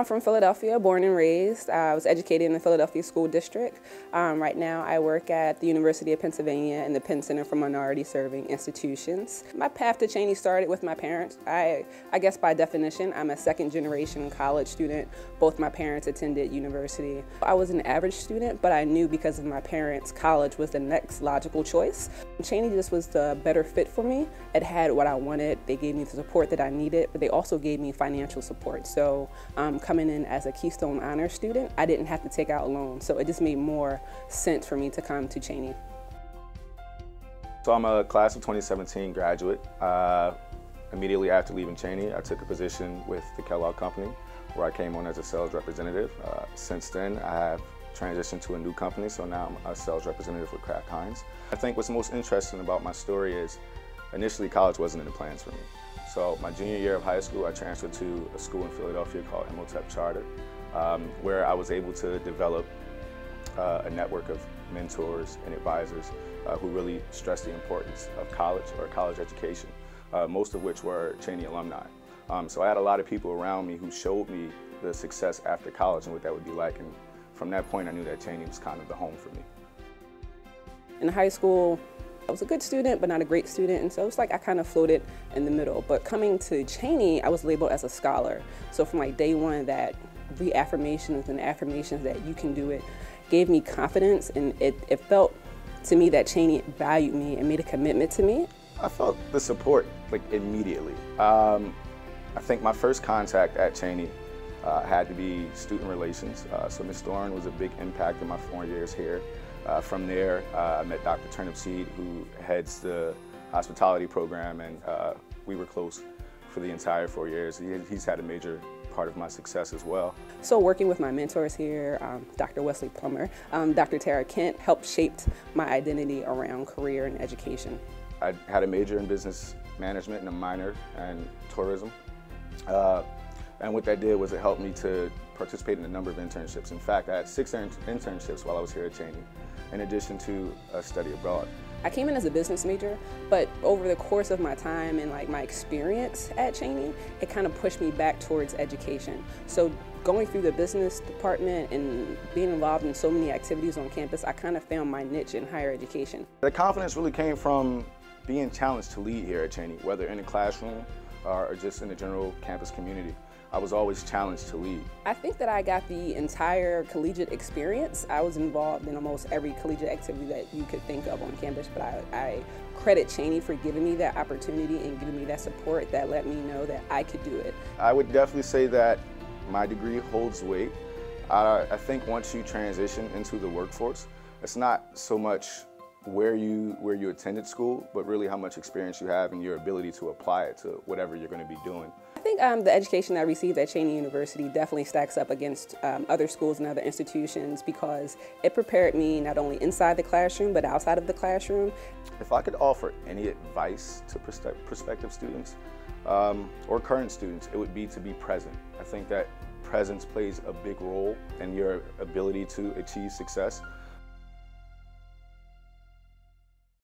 I'm from Philadelphia, born and raised. I was educated in the Philadelphia School District. Um, right now I work at the University of Pennsylvania and the Penn Center for Minority Serving Institutions. My path to Cheyney started with my parents. I, I guess by definition, I'm a second generation college student. Both my parents attended university. I was an average student, but I knew because of my parents, college was the next logical choice. Cheyney just was the better fit for me. It had what I wanted. They gave me the support that I needed, but they also gave me financial support. So um, coming in as a Keystone Honor student, I didn't have to take out a loan. So it just made more sense for me to come to Cheyney. So I'm a class of 2017 graduate. Uh, immediately after leaving Cheyney, I took a position with the Kellogg Company where I came on as a sales representative. Uh, since then, I have transitioned to a new company, so now I'm a sales representative with Kraft Heinz. I think what's most interesting about my story is initially college wasn't in the plans for me. So my junior year of high school, I transferred to a school in Philadelphia called Imhotep Charter, um, where I was able to develop uh, a network of mentors and advisors uh, who really stressed the importance of college or college education, uh, most of which were Cheyney alumni. Um, so I had a lot of people around me who showed me the success after college and what that would be like. And from that point, I knew that Cheyney was kind of the home for me. In high school, I was a good student, but not a great student, and so it's like I kind of floated in the middle. But coming to Cheyney, I was labeled as a scholar. So from like day one, that reaffirmations and affirmations that you can do it gave me confidence, and it, it felt to me that Cheyney valued me and made a commitment to me. I felt the support like immediately. Um, I think my first contact at Cheyney uh, had to be student relations. Uh, so Ms. Thorne was a big impact in my four years here. Uh, from there, uh, I met Dr. Turnipseed, who heads the hospitality program, and uh, we were close for the entire four years. He, he's had a major part of my success as well. So working with my mentors here, um, Dr. Wesley Plummer, um, Dr. Tara Kent helped shape my identity around career and education. I had a major in business management and a minor in tourism. Uh, and what that did was it helped me to participate in a number of internships. In fact, I had six internships while I was here at Cheyney, in addition to a study abroad. I came in as a business major, but over the course of my time and like my experience at Cheyney, it kind of pushed me back towards education. So going through the business department and being involved in so many activities on campus, I kind of found my niche in higher education. The confidence really came from being challenged to lead here at Cheyney, whether in the classroom or just in the general campus community. I was always challenged to lead. I think that I got the entire collegiate experience. I was involved in almost every collegiate activity that you could think of on campus, but I, I credit Cheyney for giving me that opportunity and giving me that support that let me know that I could do it. I would definitely say that my degree holds weight. I, I think once you transition into the workforce, it's not so much where you where you attended school, but really how much experience you have and your ability to apply it to whatever you're going to be doing. I think um, the education I received at Cheyney University definitely stacks up against um, other schools and other institutions because it prepared me not only inside the classroom but outside of the classroom. If I could offer any advice to prospective students um, or current students, it would be to be present. I think that presence plays a big role in your ability to achieve success.